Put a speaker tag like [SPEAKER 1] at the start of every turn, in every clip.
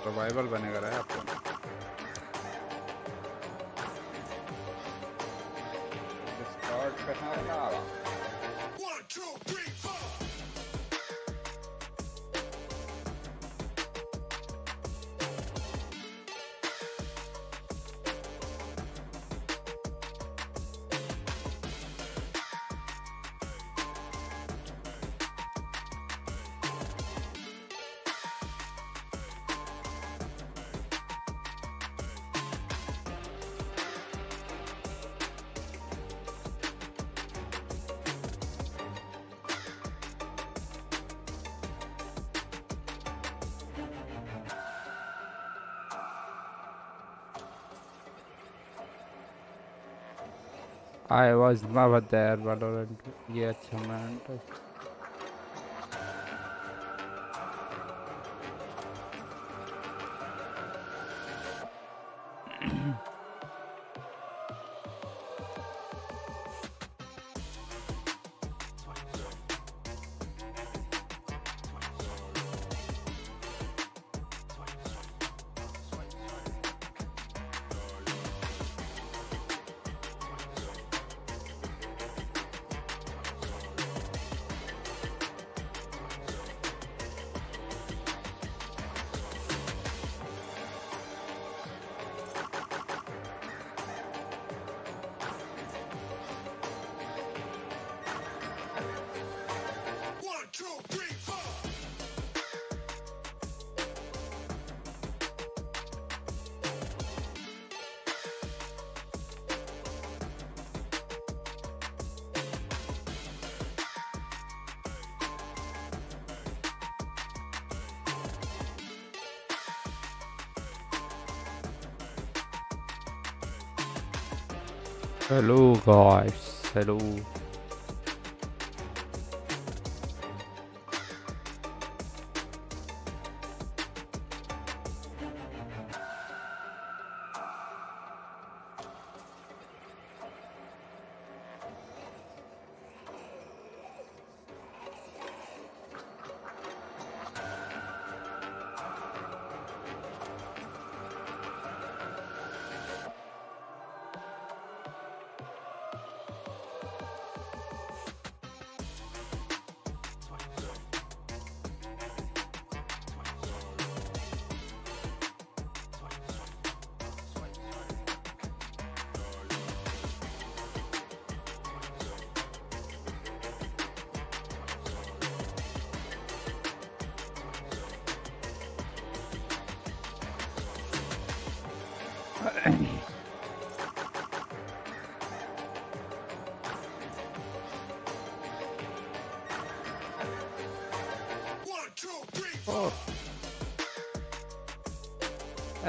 [SPEAKER 1] Survival बनेगा रहा है आपको।
[SPEAKER 2] Start
[SPEAKER 1] I was never there Valorant ये अच्छा मैं
[SPEAKER 2] One,
[SPEAKER 1] Hello guys. Hello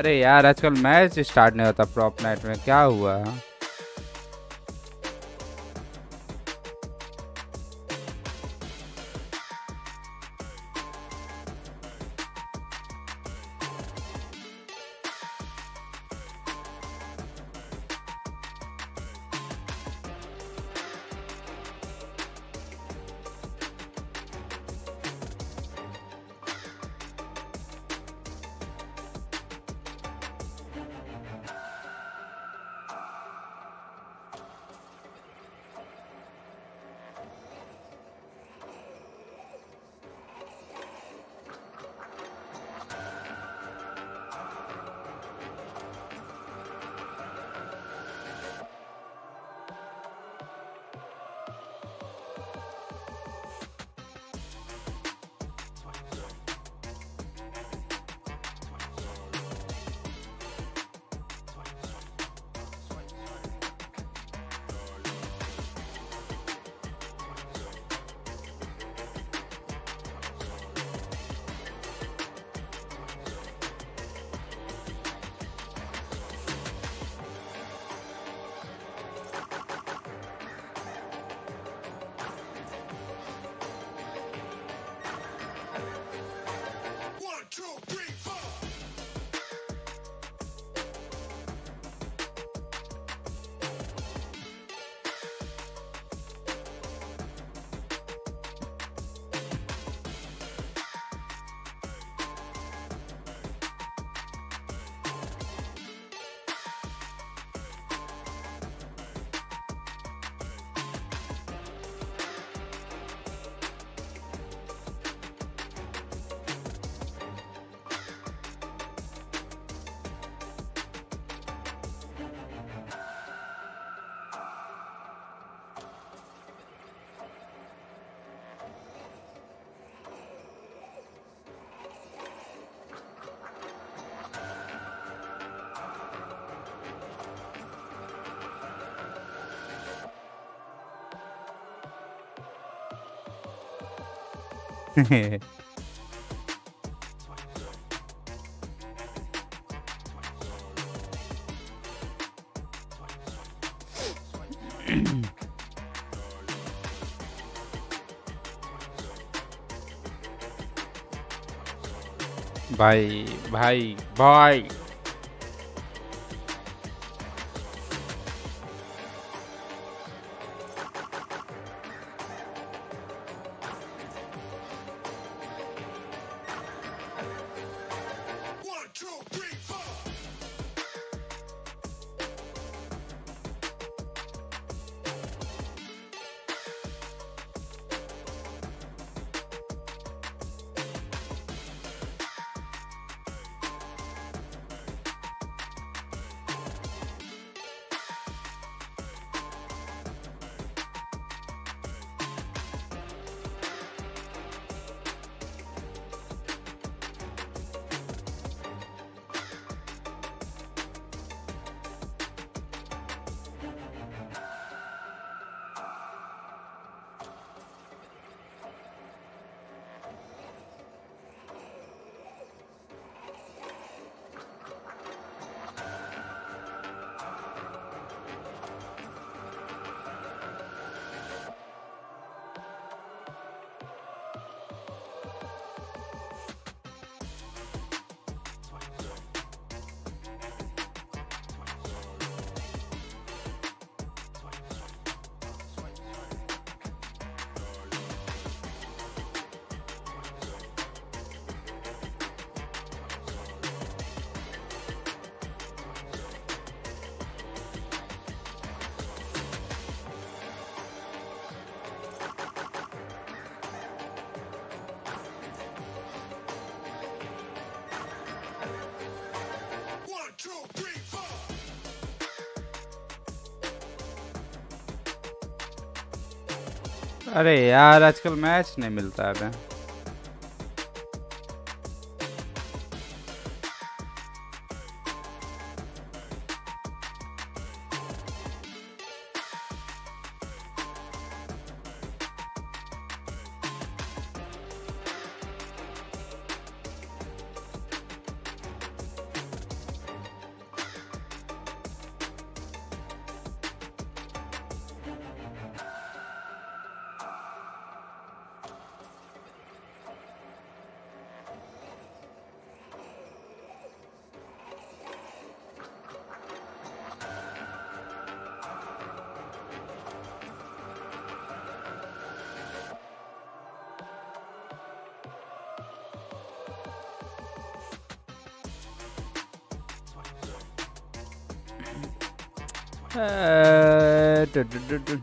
[SPEAKER 1] अरे यार आजकल मैच स्टार्ट नहीं होता प्रॉप नाइट में क्या हुआ? भाई भाई भाई अरे यार आजकल मैच नहीं मिलता है Uh, du- du-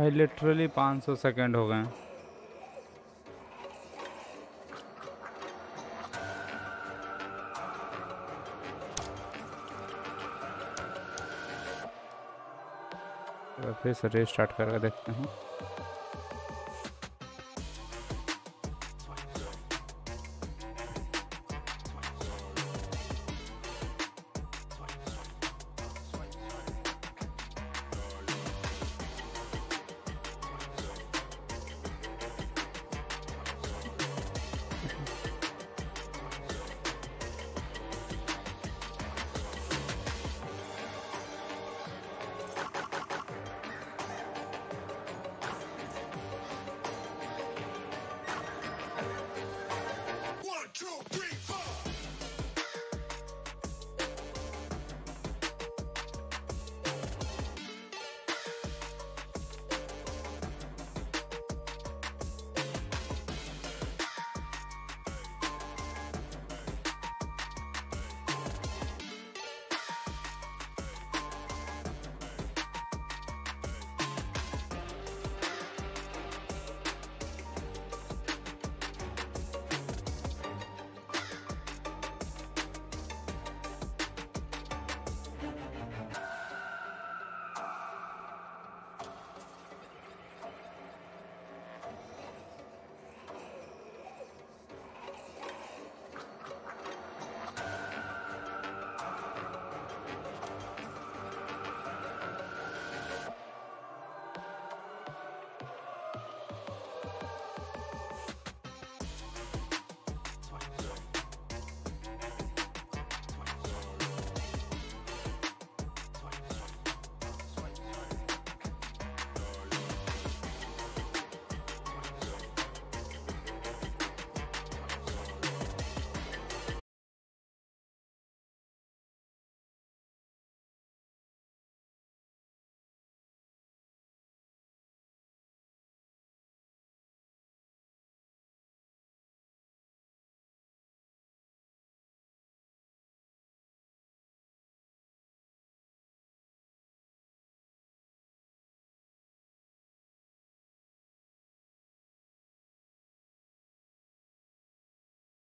[SPEAKER 1] भाई लिटरली 500 सेकंड हो गए तो फिर से स्टार्ट करके देखते हैं।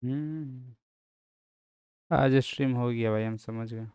[SPEAKER 1] हम्म। आज स्ट्रीम हो गया भाई हम समझ गए।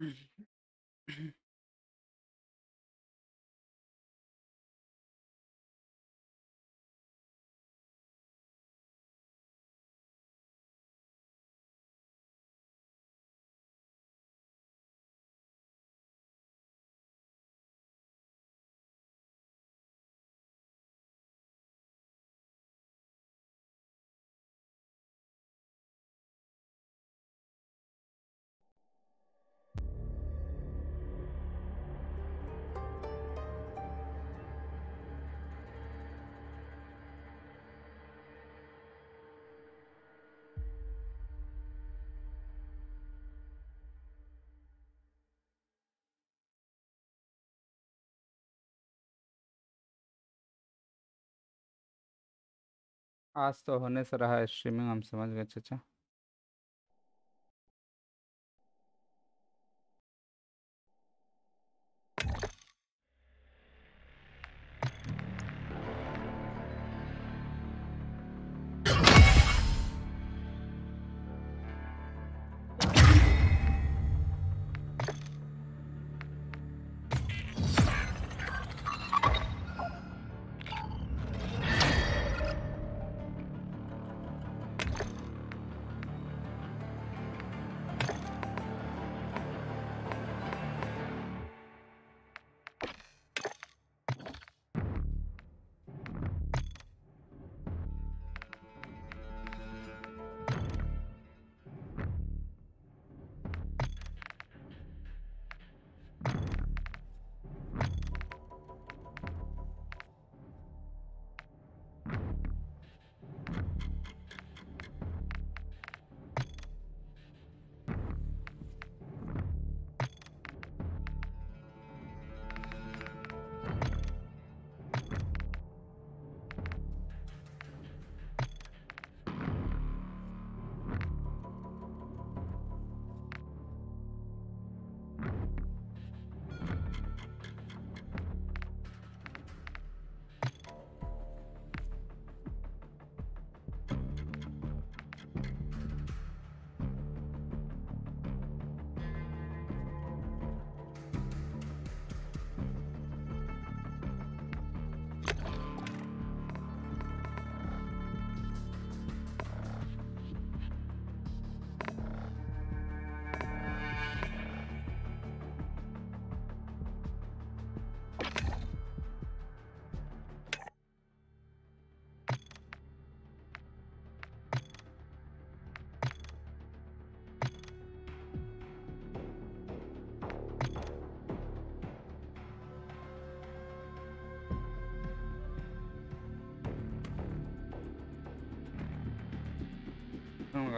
[SPEAKER 1] Mhm. आज तो होने से रहा है स्ट्रीमिंग हम समझ गए अच्छा सुन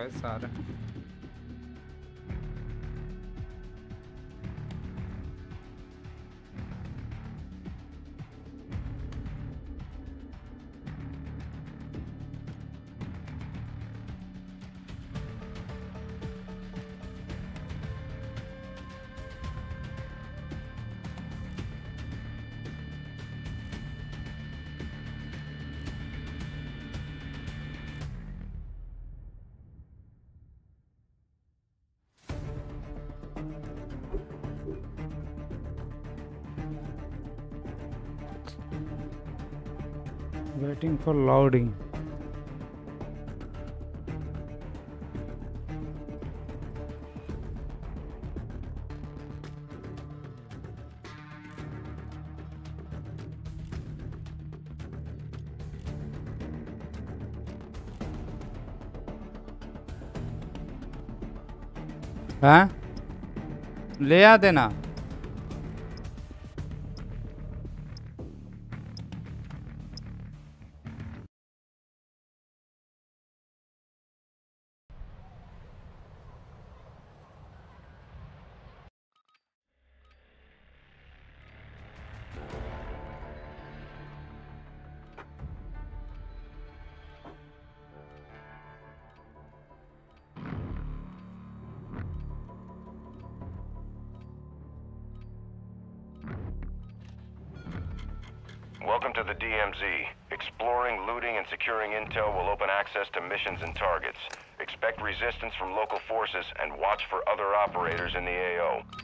[SPEAKER 1] vai Sara. For loading. हाँ ले आ देना
[SPEAKER 3] Welcome to the DMZ. Exploring, looting, and securing intel will open access to missions and targets. Expect resistance from local forces and watch for other operators in the AO.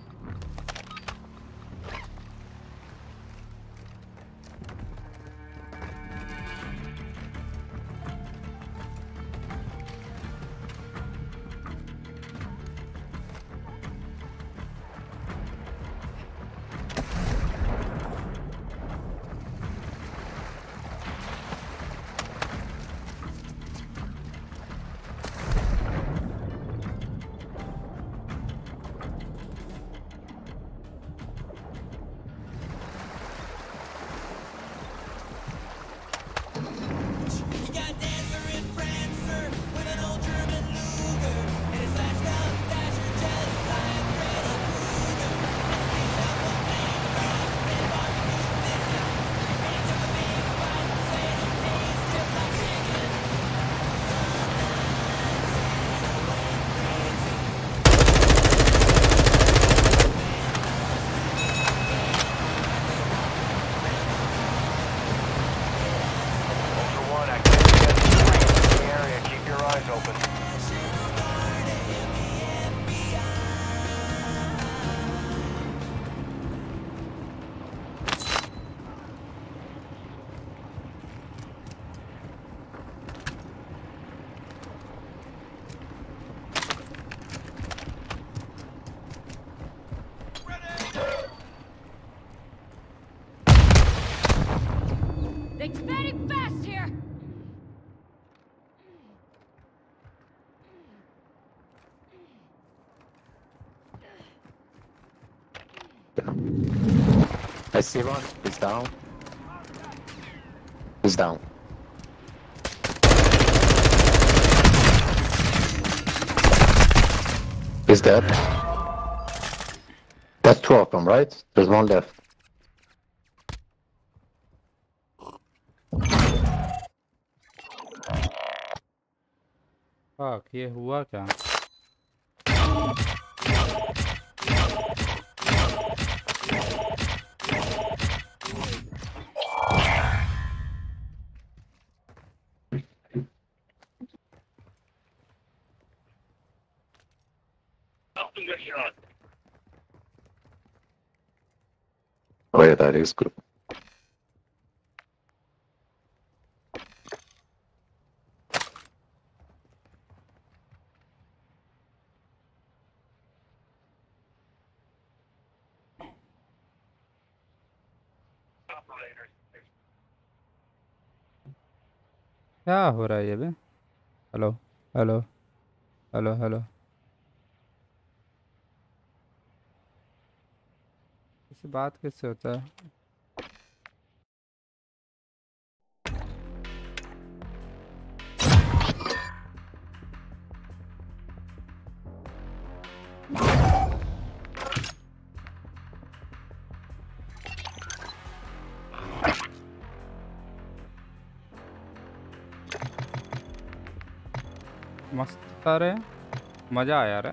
[SPEAKER 4] I see one. He's down. He's down. He's dead. That's two of them, right? There's one left.
[SPEAKER 1] fuck ये हुआ क्या
[SPEAKER 4] Oh yeah, that is good.
[SPEAKER 1] क्या हो रहा है ये बे hello hello hello hello इससे बात कैसे होता है? मस्त मज़ा आया रे।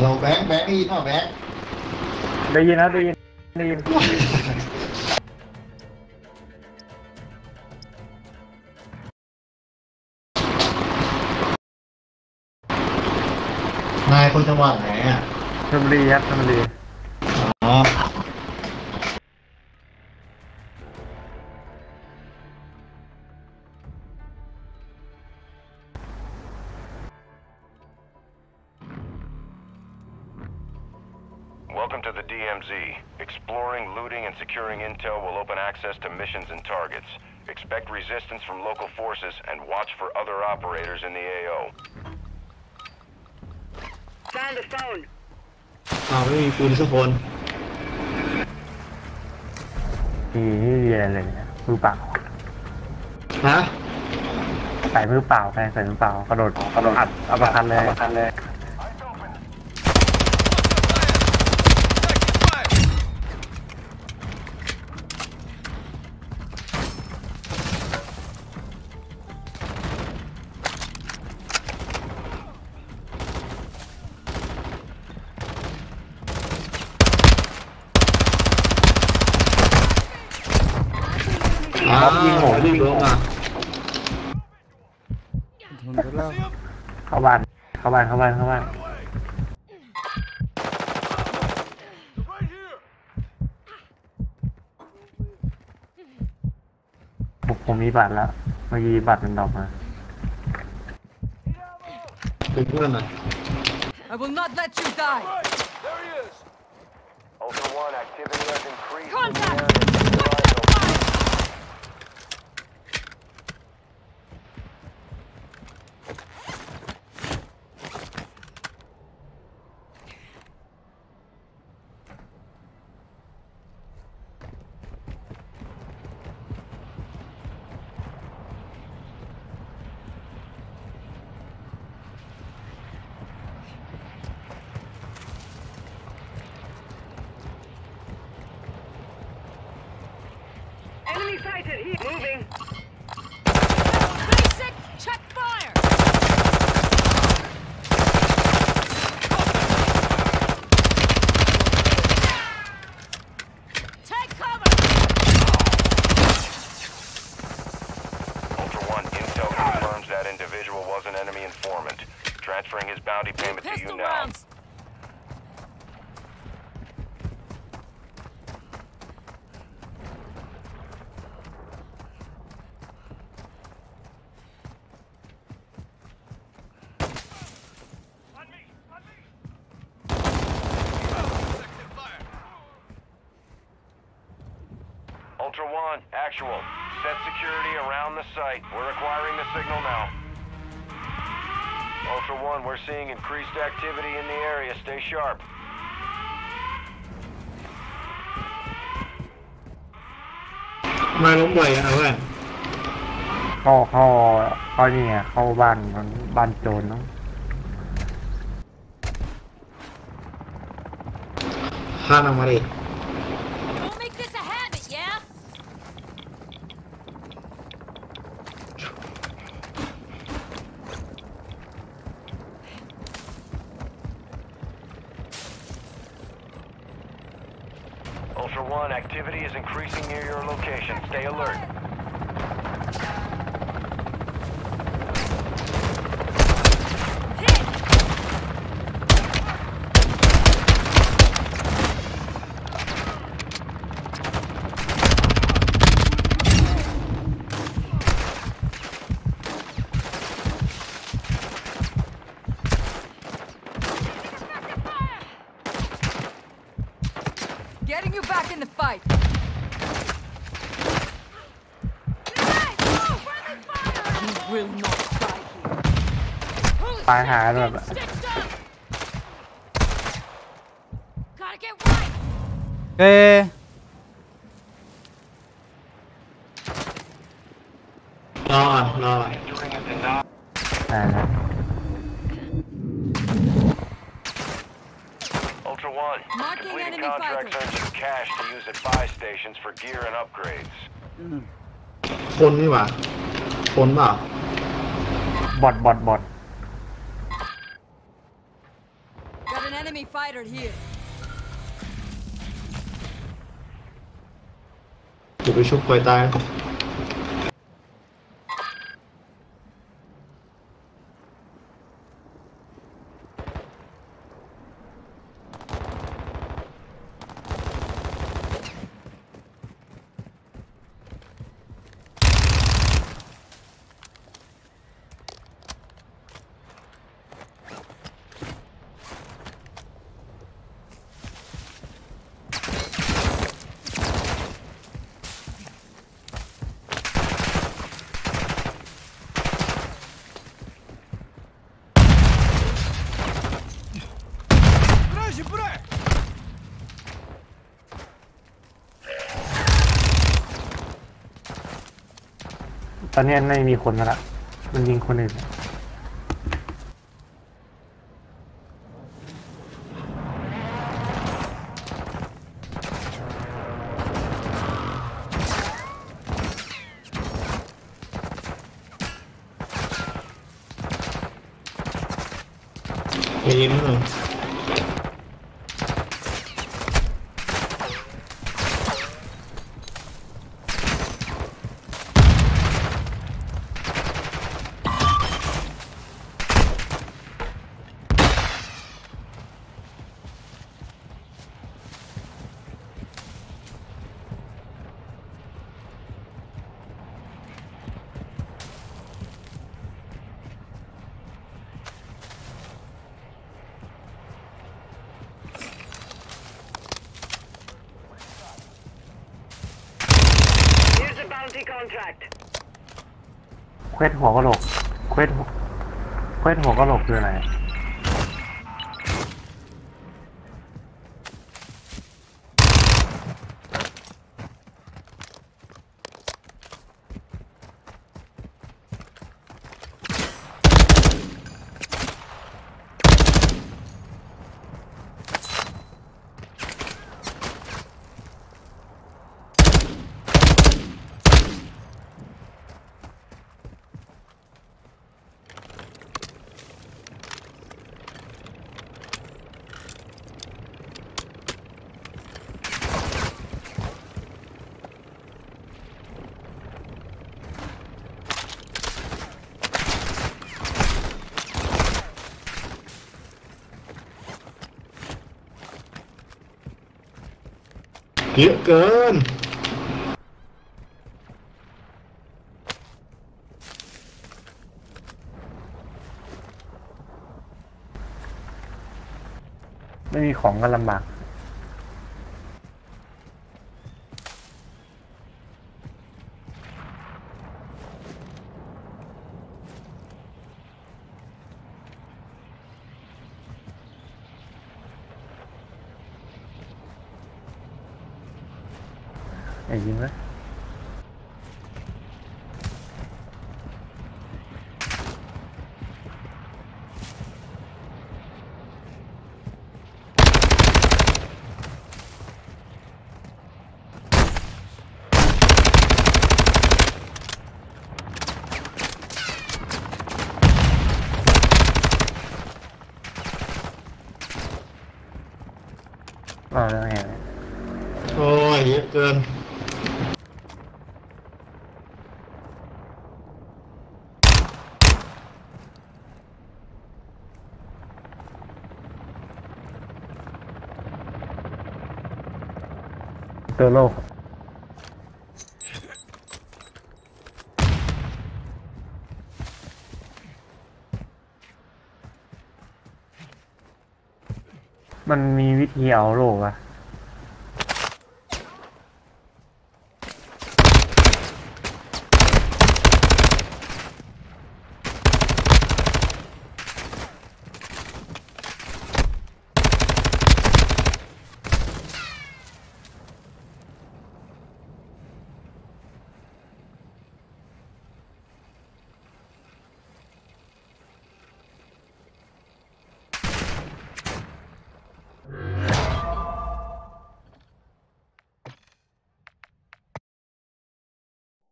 [SPEAKER 5] ฮัลโหลแบงค์แบงค์ได้ยินเปล่าแบงค์
[SPEAKER 6] ได้ยินนะได้ยินได้ยิน
[SPEAKER 5] นายคนจังหวัดไหนอะ
[SPEAKER 6] ชลบุรีครับชลบุรี
[SPEAKER 3] Welcome to the DMZ. Exploring, looting, and securing intel will open access to missions and targets. Expect resistance from local forces and watch for other operators in the AO.
[SPEAKER 5] อ้าวไม่มีปืนสักคน
[SPEAKER 6] ทีที่เรียนเลยเนี่ยมือเปล่า
[SPEAKER 5] ฮะ
[SPEAKER 6] ใส่มือเปล่าไปใส่มือเปล่ากระโดดกระโดดอัดอัปคันเลย บ้านเข้าบ้านเข้าบ้าน
[SPEAKER 2] Right here.
[SPEAKER 6] ผมผมมีบัตรแล้วเมื่อกี้บัตรมันดรอกมา
[SPEAKER 5] เป็นเพื่อนหน่อย
[SPEAKER 7] I will not let you die!
[SPEAKER 2] Right. There he is.
[SPEAKER 3] Ultra One, activity has increased.
[SPEAKER 7] Contact!
[SPEAKER 8] Enemy sighted. He's moving.
[SPEAKER 7] Basic, check fire! Take cover!
[SPEAKER 3] Ultra One, intel confirms that individual was an enemy informant. Transferring his bounty payment to you now.
[SPEAKER 7] rounds!
[SPEAKER 5] มาล้มบ่อยอะเพื่อน
[SPEAKER 6] เข้าเข้าเข้านี่ไงเข้าบ้านบ้านโจรเนาะ
[SPEAKER 5] ข้ามออกมาดิ
[SPEAKER 6] หาแบบ
[SPEAKER 7] stitched up? Gotta get right!
[SPEAKER 1] เอ๊ะ
[SPEAKER 5] รอก่อนรอก่อน
[SPEAKER 6] อ่านะ
[SPEAKER 3] Ultra One,
[SPEAKER 7] Marking
[SPEAKER 3] completing
[SPEAKER 7] enemy
[SPEAKER 3] contracts
[SPEAKER 7] fighter.
[SPEAKER 3] earns you cash to use at buy stations for gear and upgrades.
[SPEAKER 5] คนนี่หว่าคนเปล่า
[SPEAKER 6] บอดบอดบอด
[SPEAKER 5] một cái xúc quay tay ต
[SPEAKER 6] อนนี้ไม่มีคนแล้วละมันยิงคนอื่น
[SPEAKER 8] contract.
[SPEAKER 6] เควสหัวกะโหลกเควสเควสหัวกะโหลกคืออะไร
[SPEAKER 5] เยอะเกิน
[SPEAKER 6] ไม่มีของก็ลำบาก Aja. ตอร์
[SPEAKER 5] โล
[SPEAKER 6] กมันมีวิธีเอาโลกอะ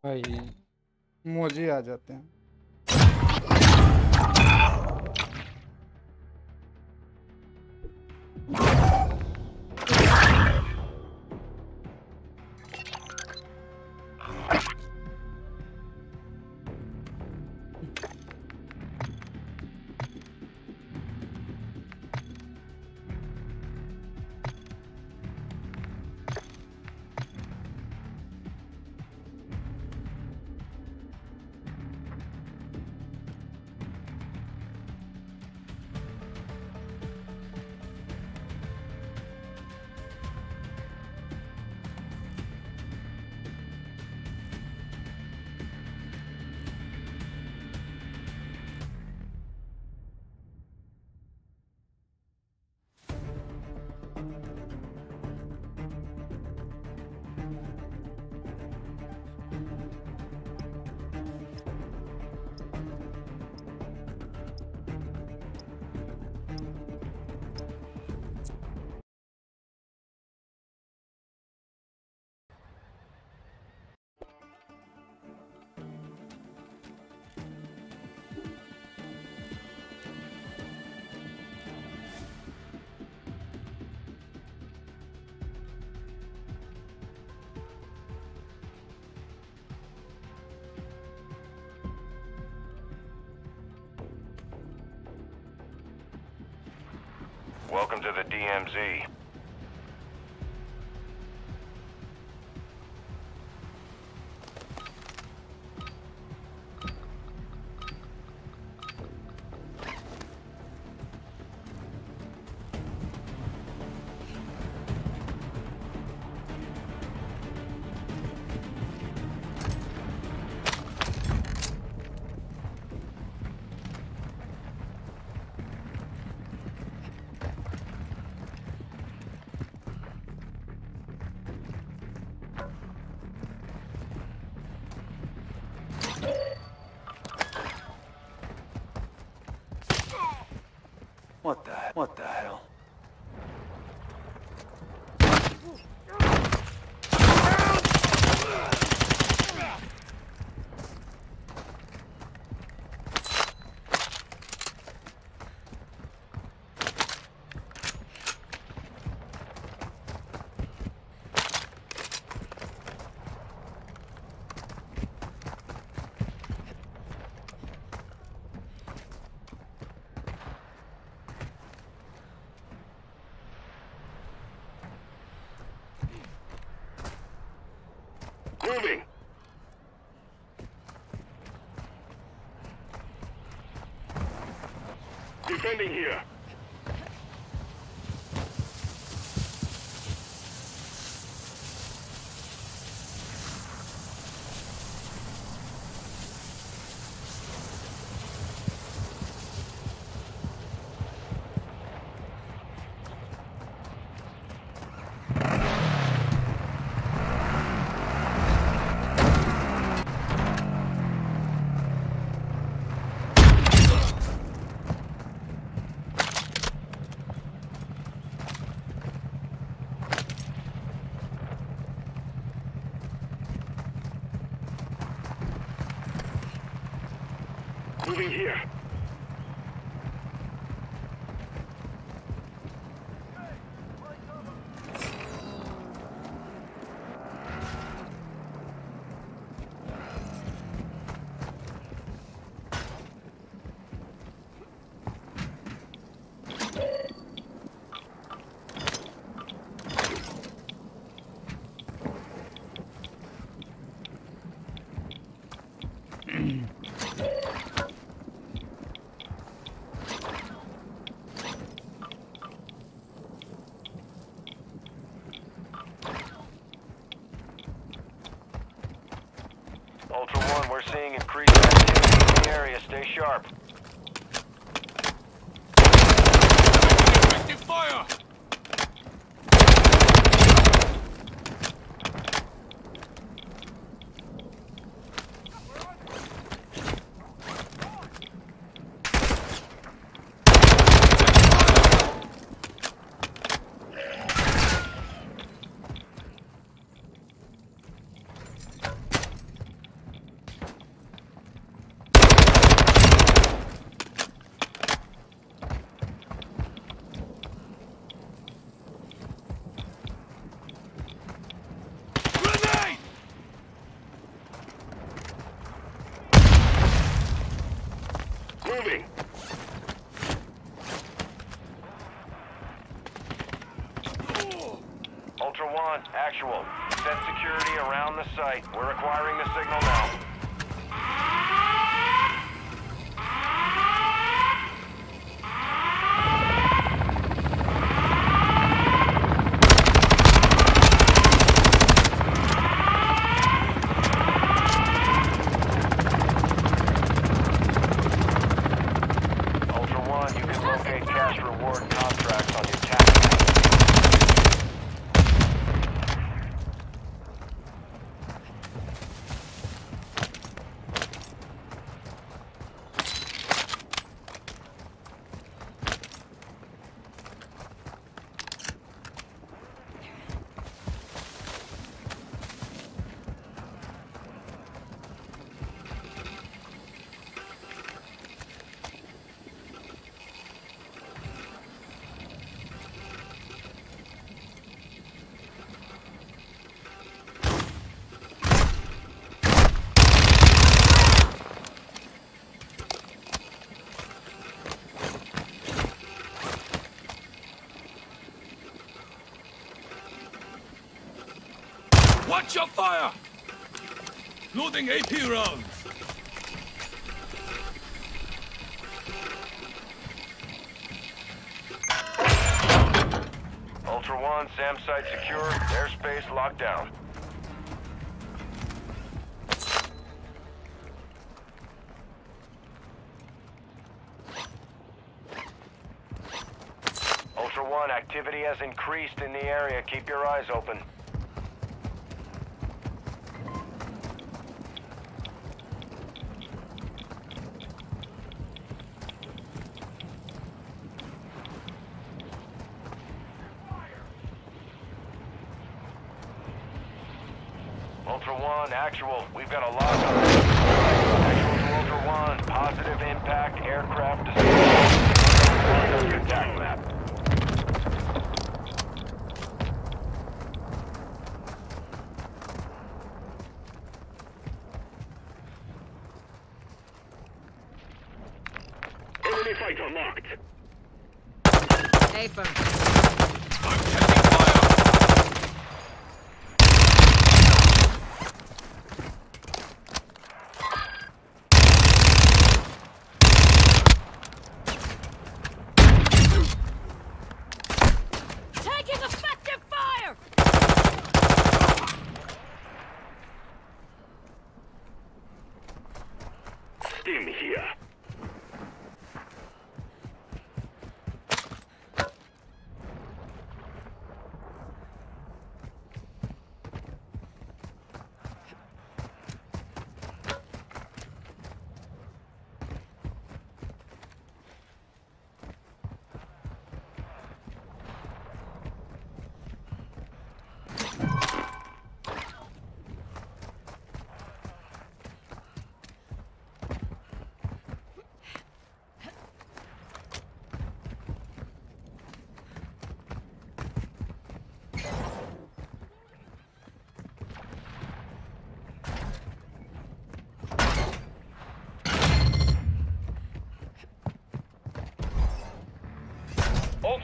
[SPEAKER 1] भाई। मोजे आ जाते हैं।
[SPEAKER 3] Welcome to the DMZ.
[SPEAKER 8] Defending here. Moving here.
[SPEAKER 3] We're seeing increased activity in the area. Stay sharp.
[SPEAKER 2] Effective fire! Grenade!
[SPEAKER 8] Moving.
[SPEAKER 3] Ultra One, actual. Set security around the site. We're acquiring the signal now.
[SPEAKER 2] Shot fire! Loading AP rounds.
[SPEAKER 3] Ultra One, SAM site secure, airspace locked down. We've got a
[SPEAKER 8] lot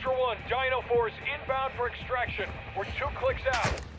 [SPEAKER 3] Vulture 1, Dino Force inbound for extraction. We're two clicks out.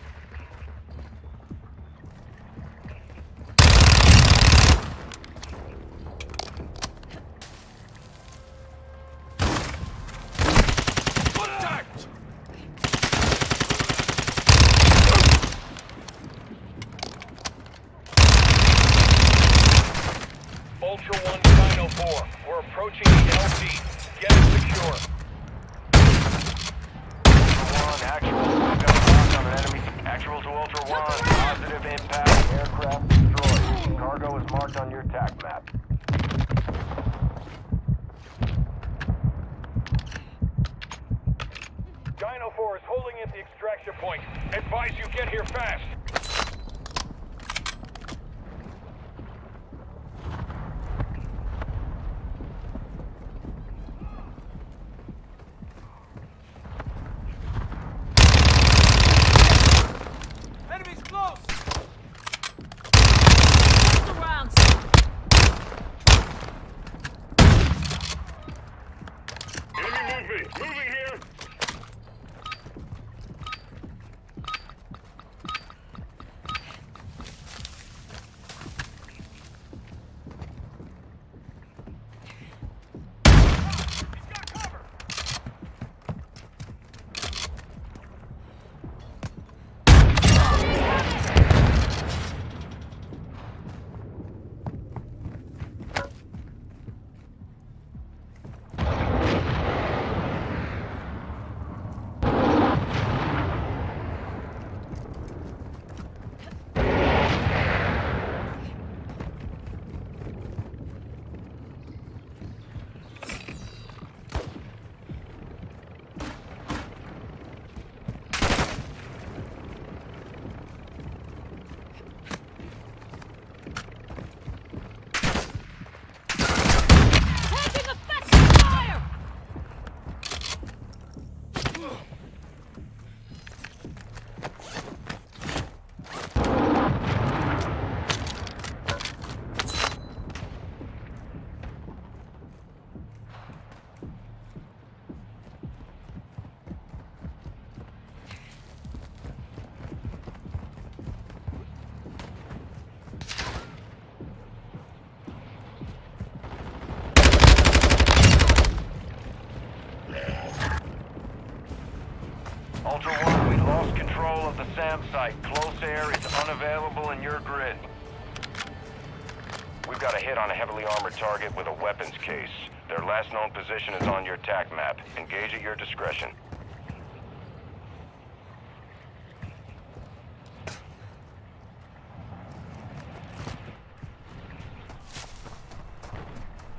[SPEAKER 3] Target with a weapons case. Their last known position is on your TAC map. Engage at your discretion.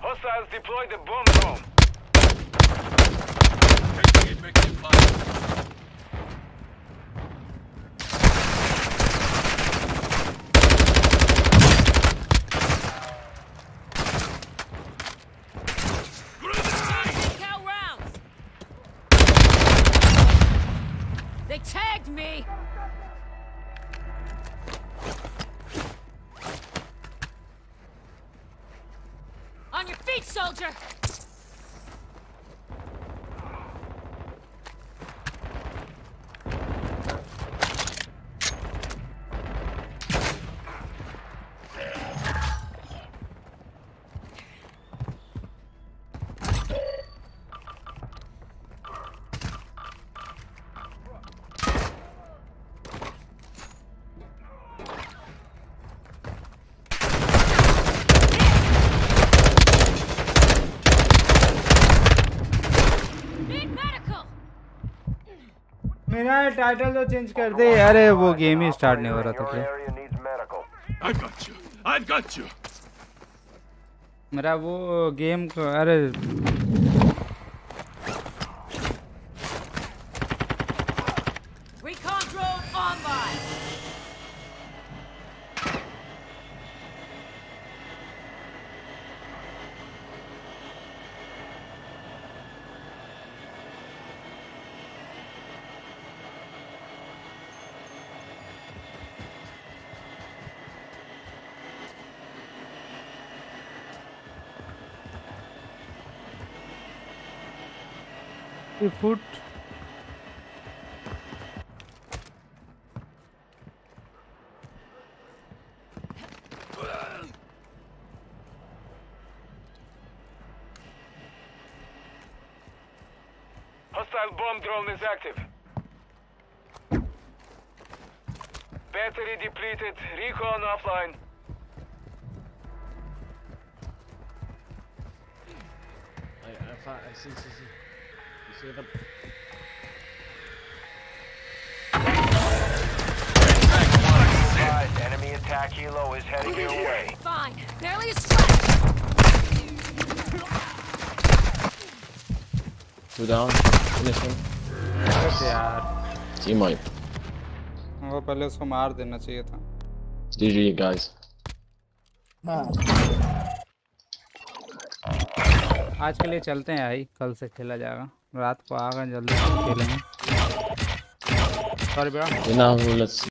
[SPEAKER 3] Hostiles deployed the bomb drone.
[SPEAKER 7] देना
[SPEAKER 1] है title तो change कर दे। अरे वो game ही start नहीं हो रहा था मेरा वो गेम को अरे। फुट
[SPEAKER 3] Hostile bomb drone is active. Battery depleted. Recon offline.
[SPEAKER 9] I, I, I see, see, see. See them?
[SPEAKER 3] Advised, enemy attack helo is heading your way.
[SPEAKER 7] Fine. Barely a scratch!
[SPEAKER 9] Two down. Finish him.
[SPEAKER 1] यार
[SPEAKER 9] Team wipe.
[SPEAKER 1] वो पहले उसको मार देना चाहिए था
[SPEAKER 9] GG, guys.
[SPEAKER 1] आज के लिए चलते हैं भाई कल से खेला जाएगा रात को आ गए जल्दी खेलेंगे सॉरी ब्रो
[SPEAKER 9] बिना बुलेट